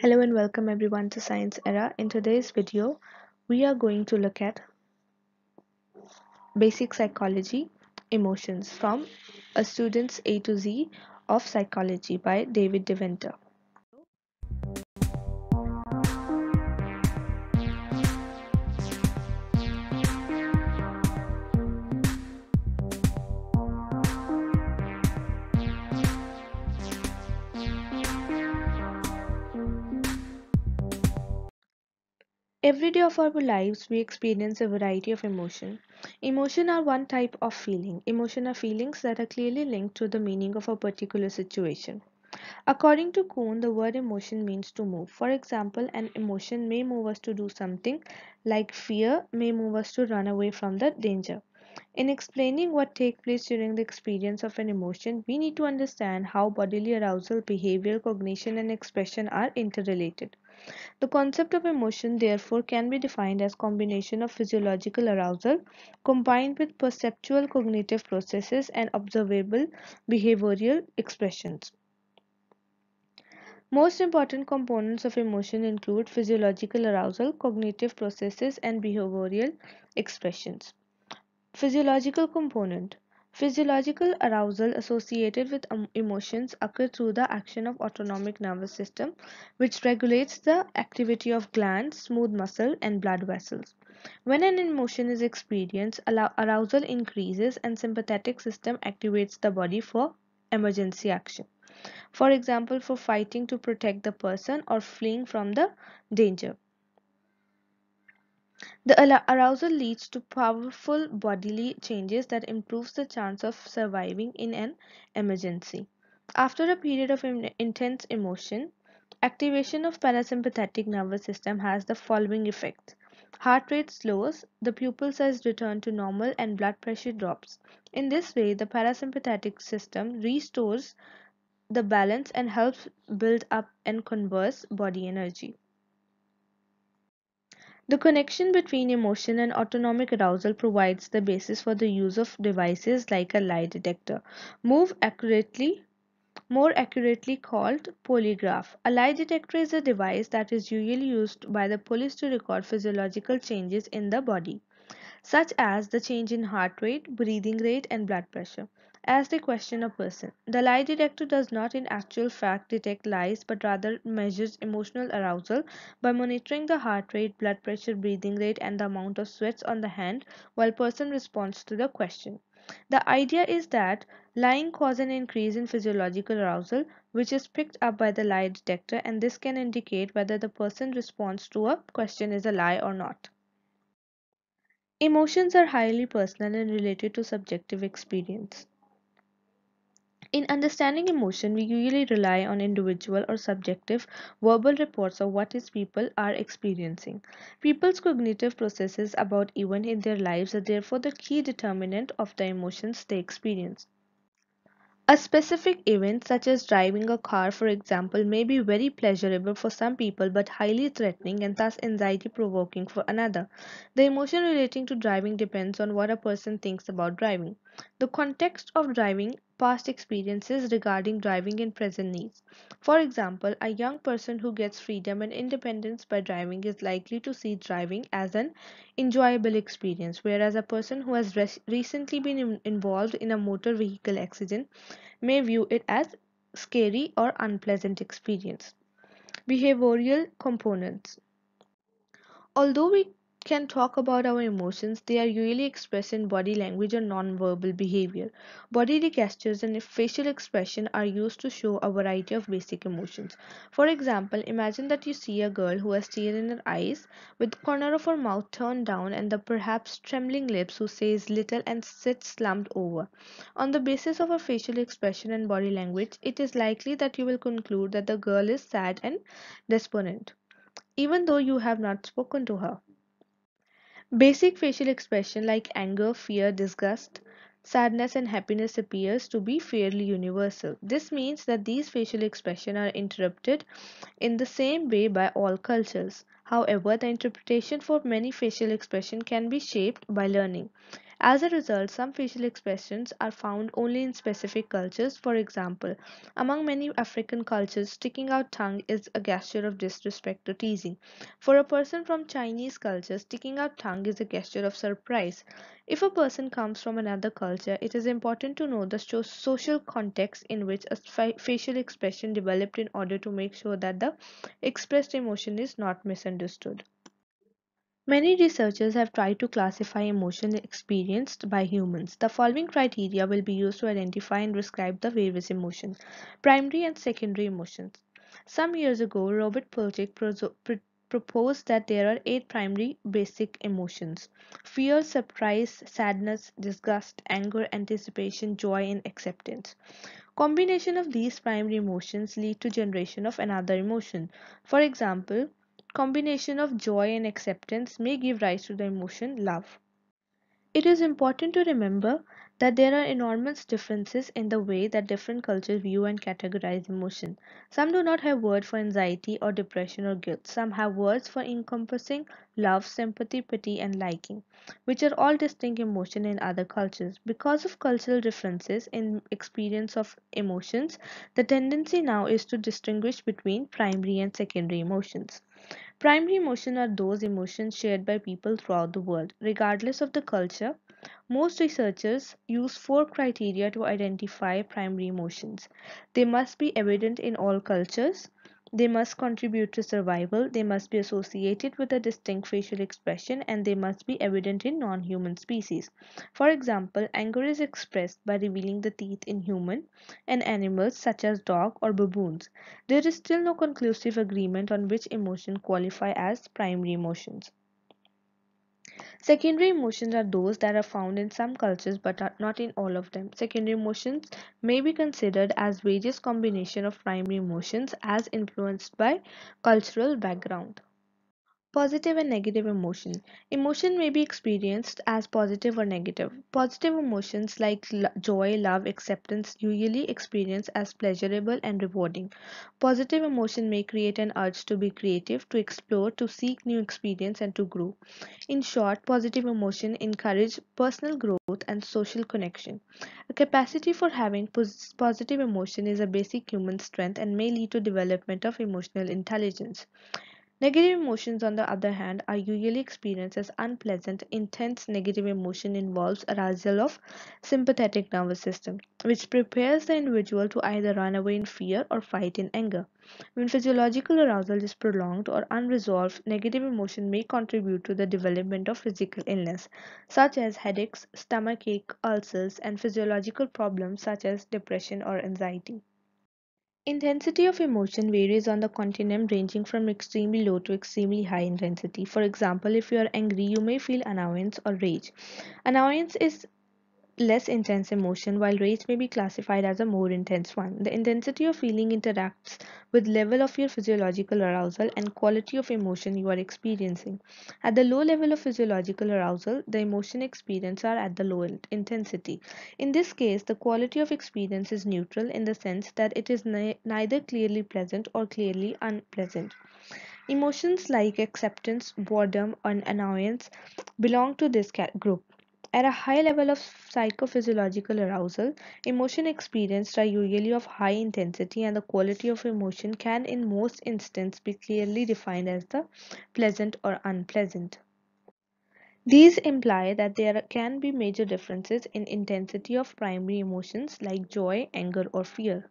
Hello and welcome everyone to Sciencera. In today's video, we are going to look at basic psychology emotions from a student's A to Z of psychology by David Deventer. Every day of our lives, we experience a variety of emotion. Emotion are one type of feeling. Emotion are feelings that are clearly linked to the meaning of a particular situation. According to Coon, the word emotion means to move. For example, an emotion may move us to do something, like fear may move us to run away from the danger. In explaining what takes place during the experience of an emotion, we need to understand how bodily arousal, behavior, cognition, and expression are interrelated. The concept of emotion therefore can be defined as combination of physiological arousal combined with perceptual cognitive processes and observable behavioral expressions. Most important components of emotion include physiological arousal, cognitive processes, and behavioral expressions. Physiological component Physiological arousal associated with um, emotions occur through the action of autonomic nervous system which regulates the activity of glands, smooth muscle and blood vessels. When an emotion is experienced, arousal increases and sympathetic system activates the body for emergency action. For example, for fighting to protect the person or fleeing from the danger. The arousal leads to powerful bodily changes that improves the chance of surviving in an emergency. After a period of intense emotion, activation of parasympathetic nervous system has the following effect. Heart rate slows, the pupil size return to normal and blood pressure drops. In this way, the parasympathetic system restores the balance and helps build up and conserve body energy. The connection between emotion and autonomic arousal provides the basis for the use of devices like a lie detector. Move accurately more accurately called polygraph. A lie detector is a device that is usually used by the police to record physiological changes in the body, such as the change in heart rate, breathing rate, and blood pressure as they question a person. The lie detector does not in actual fact detect lies but rather measures emotional arousal by monitoring the heart rate, blood pressure, breathing rate and the amount of sweats on the hand while person responds to the question. The idea is that lying causes an increase in physiological arousal which is picked up by the lie detector and this can indicate whether the person response to a question is a lie or not. Emotions are highly personal and related to subjective experience. In understanding emotion, we usually rely on individual or subjective verbal reports of what is people are experiencing. People's cognitive processes about events in their lives are therefore the key determinant of the emotions they experience. A specific event, such as driving a car, for example, may be very pleasurable for some people but highly threatening and thus anxiety provoking for another. The emotion relating to driving depends on what a person thinks about driving. The context of driving past experiences regarding driving and present needs. For example, a young person who gets freedom and independence by driving is likely to see driving as an enjoyable experience, whereas a person who has recently been in involved in a motor vehicle accident may view it as scary or unpleasant experience. Behavioral components. Although we can talk about our emotions, they are usually expressed in body language or non-verbal behavior. Bodily gestures and facial expression are used to show a variety of basic emotions. For example, imagine that you see a girl who has tears in her eyes, with the corner of her mouth turned down and the perhaps trembling lips who says little and sits slumped over. On the basis of her facial expression and body language, it is likely that you will conclude that the girl is sad and despondent, even though you have not spoken to her. Basic facial expression like anger, fear, disgust, sadness and happiness appears to be fairly universal. This means that these facial expressions are interpreted in the same way by all cultures. However, the interpretation for many facial expressions can be shaped by learning. As a result, some facial expressions are found only in specific cultures. For example, among many African cultures, sticking out tongue is a gesture of disrespect or teasing. For a person from Chinese culture, sticking out tongue is a gesture of surprise. If a person comes from another culture, it is important to know the social context in which a facial expression developed in order to make sure that the expressed emotion is not misunderstood. Many researchers have tried to classify emotion experienced by humans. The following criteria will be used to identify and describe the various emotions. Primary and secondary emotions. Some years ago, Robert Plutchik proso- pr- proposed that there are eight primary basic emotions fear, surprise, sadness, disgust, anger, anticipation, joy, and acceptance. Combination of these primary emotions lead to generation of another emotion. For example, combination of joy and acceptance may give rise to the emotion love. It is important to remember that there are enormous differences in the way that different cultures view and categorize emotion. Some do not have words for anxiety or depression or guilt. Some have words for encompassing love, sympathy, pity, and liking, which are all distinct emotion in other cultures. Because of cultural differences in experience of emotions, the tendency now is to distinguish between primary and secondary emotions. Primary emotions are those emotions shared by people throughout the world, regardless of the culture. Most researchers use four criteria to identify primary emotions. They must be evident in all cultures, they must contribute to survival, they must be associated with a distinct facial expression, and they must be evident in non human species. For example, anger is expressed by revealing the teeth in human and animals such as dog or baboons. There is still no conclusive agreement on which emotions qualify as primary emotions. Secondary emotions are those that are found in some cultures but are not in all of them. Secondary emotions may be considered as various combination of primary emotions as influenced by cultural background. Positive and negative emotion. Emotion may be experienced as positive or negative. Positive emotions like lo- joy, love, acceptance usually experienced as pleasurable and rewarding. Positive emotion may create an urge to be creative, to explore, to seek new experience and to grow. In short, positive emotion encourage personal growth and social connection. A capacity for having pos- positive emotion is a basic human strength and may lead to development of emotional intelligence. Negative emotions, on the other hand, are usually experienced as unpleasant. Intense negative emotion involves arousal of sympathetic nervous system, which prepares the individual to either run away in fear or fight in anger. When physiological arousal is prolonged or unresolved, negative emotion may contribute to the development of physical illness, such as headaches, stomachache, ulcers, and physiological problems such as depression or anxiety. Intensity of emotion varies on the continuum ranging from extremely low to extremely high intensity. For example, if you are angry, you may feel annoyance or rage. Annoyance is less intense emotion while rage may be classified as a more intense one. The intensity of feeling interacts with level of your physiological arousal and quality of emotion you are experiencing. At the low level of physiological arousal, the emotion experience are at the low intensity. In this case, the quality of experience is neutral in the sense that it is ni- neither clearly pleasant or clearly unpleasant. Emotions like acceptance, boredom, and annoyance belong to this group. At a high level of psychophysiological arousal, emotion experienced are usually of high intensity and the quality of emotion can in most instances be clearly defined as the pleasant or unpleasant. These imply that there can be major differences in intensity of primary emotions like joy, anger, or fear.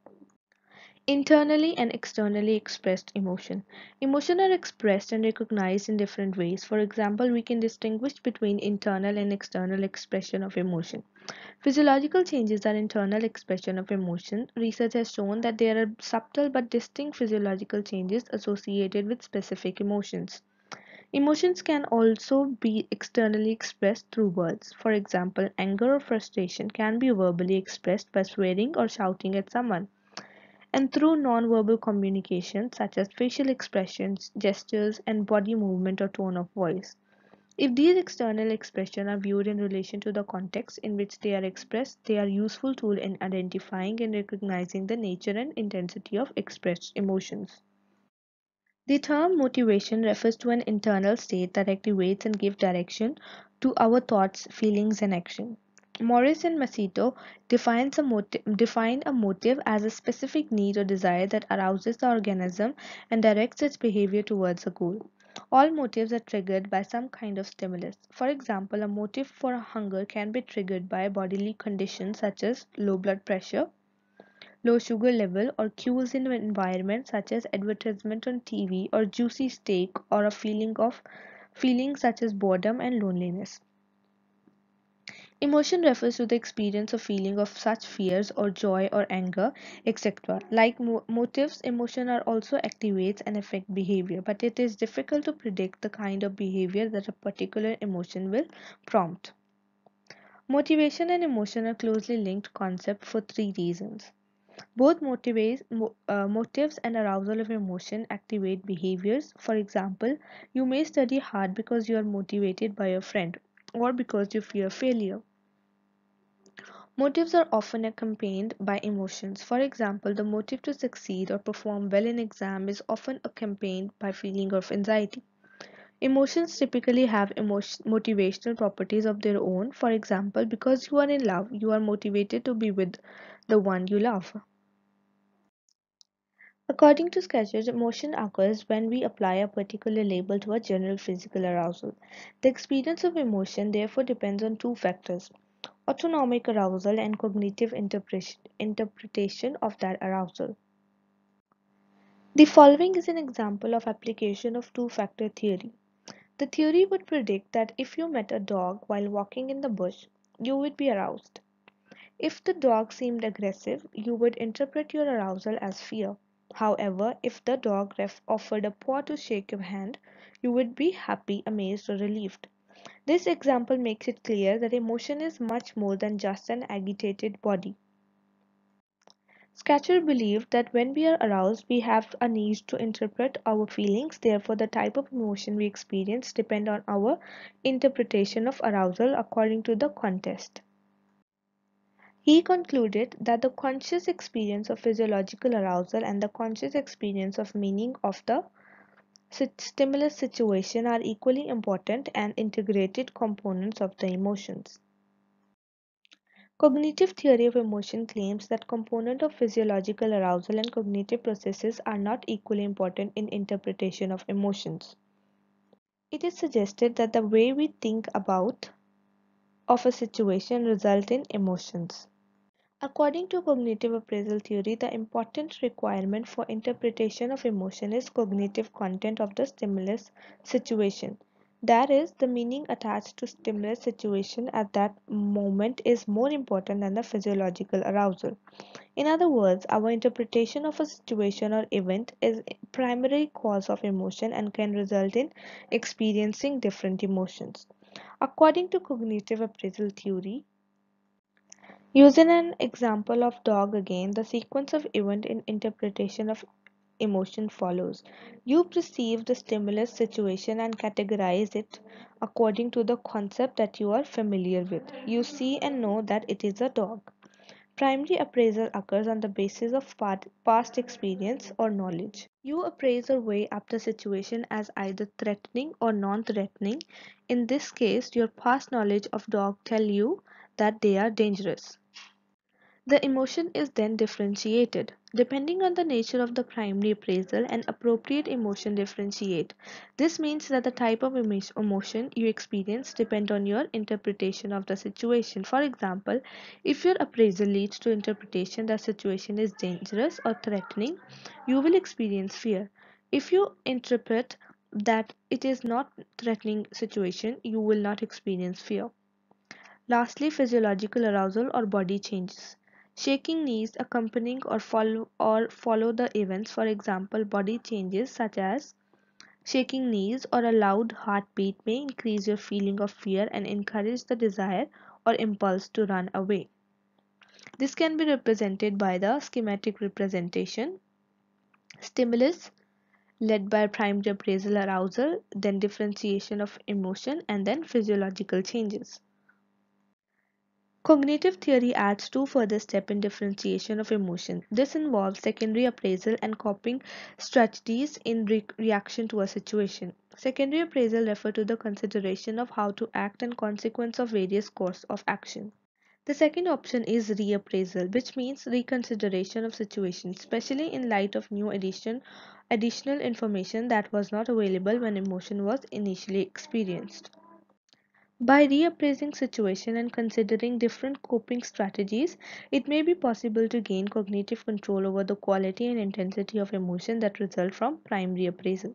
Internally and externally expressed emotion. Emotion are expressed and recognized in different ways. For example, we can distinguish between internal and external expression of emotion. Physiological changes are internal expression of emotion. Research has shown that there are subtle but distinct physiological changes associated with specific emotions. Emotions can also be externally expressed through words. For example, anger or frustration can be verbally expressed by swearing or shouting at someone and through nonverbal communication such as facial expressions, gestures, and body movement or tone of voice. If these external expressions are viewed in relation to the context in which they are expressed, they are useful tool in identifying and recognizing the nature and intensity of expressed emotions. The term motivation refers to an internal state that activates and gives direction to our thoughts, feelings, and action. Morris and Maisto defines a motive, define a motive as a specific need or desire that arouses the organism and directs its behavior towards a goal. All motives are triggered by some kind of stimulus. For example, a motive for hunger can be triggered by bodily conditions such as low blood pressure, low sugar level, or cues in the environment such as advertisement on TV or juicy steak or a feeling of feelings such as boredom and loneliness. Emotion refers to the experience or feeling of such fears or joy or anger, etc. Like mo- motives, emotion are also activates and affect behavior, but it is difficult to predict the kind of behavior that a particular emotion will prompt. Motivation and emotion are closely linked concepts for three reasons. Both motivates, mo- uh, motives and arousal of emotion activate behaviors. For example, you may study hard because you are motivated by a friend or because you fear failure. Motives are often accompanied by emotions. For example, the motive to succeed or perform well in exam is often accompanied by feeling of anxiety. Emotions typically have emotion, motivational properties of their own. For example, because you are in love, you are motivated to be with the one you love. According to Schachter's, emotion occurs when we apply a particular label to a general physical arousal. The experience of emotion therefore depends on two factors autonomic arousal and cognitive interpretation of that arousal. The following is an example of application of two-factor theory. The theory would predict that if you met a dog while walking in the bush, you would be aroused. If the dog seemed aggressive, you would interpret your arousal as fear. However, if the dog offered a paw to shake your hand, you would be happy, amazed, or relieved. This example makes it clear that emotion is much more than just an agitated body. Schachter believed that when we are aroused, we have a need to interpret our feelings. Therefore, the type of emotion we experience depend on our interpretation of arousal according to the context. He concluded that the conscious experience of physiological arousal and the conscious experience of meaning of the stimulus situation are equally important and integrated components of the emotions. Cognitive theory of emotion claims that components of physiological arousal and cognitive processes are not equally important in interpretation of emotions. It is suggested that the way we think about of a situation result in emotions. According to cognitive appraisal theory, the important requirement for interpretation of emotion is cognitive content of the stimulus situation. That is, the meaning attached to stimulus situation at that moment is more important than the physiological arousal. In other words, our interpretation of a situation or event is primary cause of emotion and can result in experiencing different emotions. According to cognitive appraisal theory, Using an example of dog again, the sequence of event in interpretation of emotion follows. You perceive the stimulus situation and categorize it according to the concept that you are familiar with. You see and know that it is a dog. Primary appraisal occurs on the basis of past experience or knowledge. You appraise or weigh up the situation as either threatening or non-threatening. In this case, your past knowledge of dog tell you that they are dangerous. The emotion is then differentiated. Depending on the nature of the primary appraisal, an appropriate emotion differentiate. This means that the type of emotion you experience depend on your interpretation of the situation. For example, if your appraisal leads to interpretation that situation is dangerous or threatening, you will experience fear. If you interpret that it is not threatening situation, you will not experience fear. Lastly, physiological arousal or body changes. Shaking knees accompanying or follow or follow the events, for example, body changes such as shaking knees or a loud heartbeat may increase your feeling of fear and encourage the desire or impulse to run away. This can be represented by the schematic representation. Stimulus led by appraisal arousal, then differentiation of emotion, and then physiological changes. Cognitive theory adds two further steps in differentiation of emotion. This involves secondary appraisal and coping strategies in re reaction to a situation. Secondary appraisal refers to the consideration of how to act and consequence of various course of action. The second option is reappraisal, which means reconsideration of situations, especially in light of new addition, additional information that was not available when emotion was initially experienced. By reappraising situation and considering different coping strategies, it may be possible to gain cognitive control over the quality and intensity of emotion that result from primary appraisal.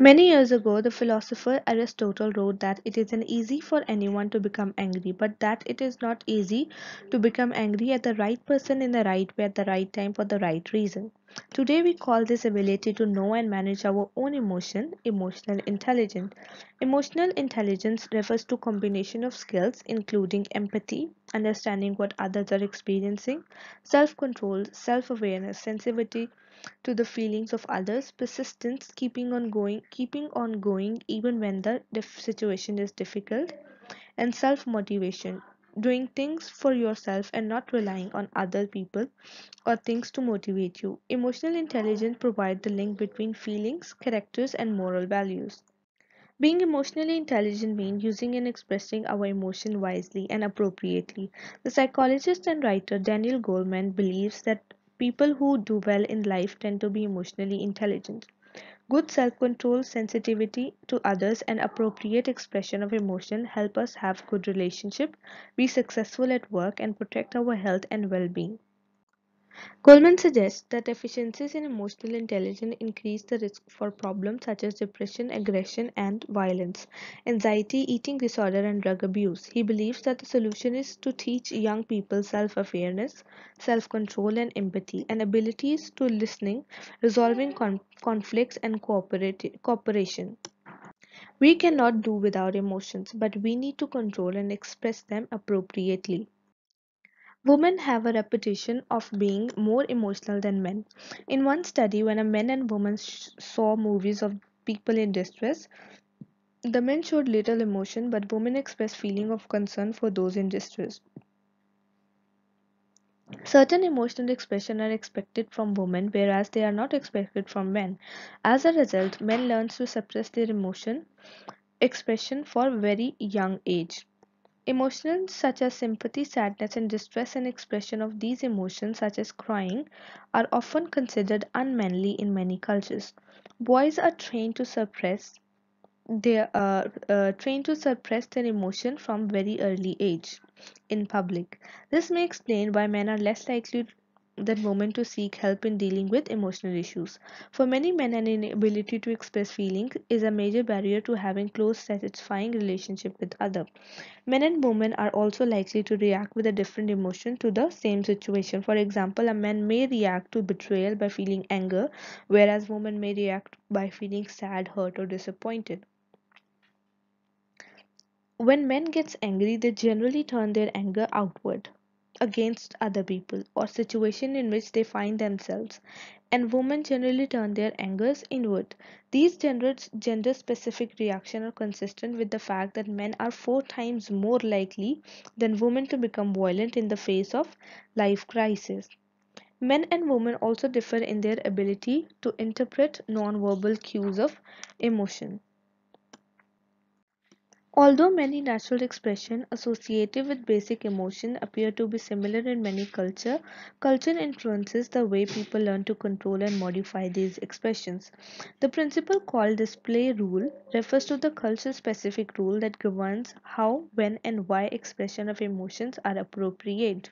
Many years ago, the philosopher Aristotle wrote that it isn't easy for anyone to become angry, but that it is not easy to become angry at the right person in the right way at the right time for the right reason. Today, we call this ability to know and manage our own emotion emotional intelligence. Emotional intelligence refers to combination of skills including empathy, understanding what others are experiencing, self-control, self-awareness, sensitivity to the feelings of others, persistence, keeping on going, keeping on going even when the situation is difficult, and self-motivation, doing things for yourself and not relying on other people or things to motivate you. Emotional intelligence provides the link between feelings, characters, and moral values. Being emotionally intelligent means using and expressing our emotion wisely and appropriately. The psychologist and writer Daniel Goleman believes that people who do well in life tend to be emotionally intelligent. Good self-control, sensitivity to others, and appropriate expression of emotion help us have good relationship, be successful at work, and protect our health and well-being. Goleman suggests that deficiencies in emotional intelligence increase the risk for problems such as depression, aggression, and violence, anxiety, eating disorder, and drug abuse. He believes that the solution is to teach young people self awareness, self control, and empathy, and abilities to listening, resolving con- conflicts, and cooperation. We cannot do without emotions, but we need to control and express them appropriately. Women have a reputation of being more emotional than men. In one study, when a men and women saw movies of people in distress, the men showed little emotion, but women expressed feeling of concern for those in distress. Certain emotional expression are expected from women, whereas they are not expected from men. As a result, men learn to suppress their emotion expression for very young age. Emotions such as sympathy, sadness, and distress and expression of these emotions, such as crying, are often considered unmanly in many cultures. Boys are trained to suppress their uh, uh, trained to suppress their emotion from very early age in public. This may explain why men are less likely than women to seek help in dealing with emotional issues. For many men, an inability to express feelings is a major barrier to having close, satisfying relationship with others. Men and women are also likely to react with a different emotion to the same situation. For example, a man may react to betrayal by feeling anger, whereas women may react by feeling sad, hurt, or disappointed. When men gets angry, they generally turn their anger outward against other people or situation in which they find themselves. And women generally turn their angers inward. These gender specific reactions are consistent with the fact that men are four times more likely than women to become violent in the face of life crisis. Men and women also differ in their ability to interpret non-verbal cues of emotion Although many natural expressions associated with basic emotion appear to be similar in many cultures, culture influences the way people learn to control and modify these expressions. The principle called display rule refers to the culture specific rule that governs how, when, and why expression of emotions are appropriate.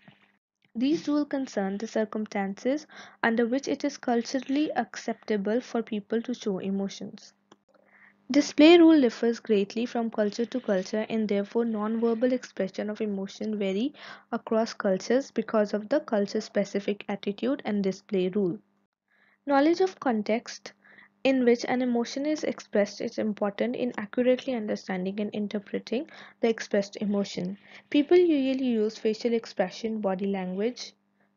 These rules concern the circumstances under which it is culturally acceptable for people to show emotions. Display rule differs greatly from culture to culture and therefore non-verbal expression of emotion vary across cultures because of the culture-specific attitude and display rule. Knowledge of context in which an emotion is expressed is important in accurately understanding and interpreting the expressed emotion. People usually use facial expression, body language,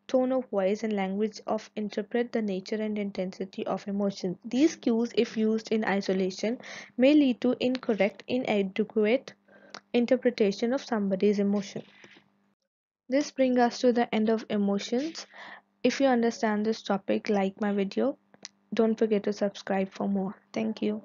tone of voice and language of interpret the nature and intensity of emotion. These cues, if used in isolation, may lead to incorrect, inadequate interpretation of somebody's emotion. This brings us to the end of emotions. If you understand this topic, like my video. Don't forget to subscribe for more. Thank you.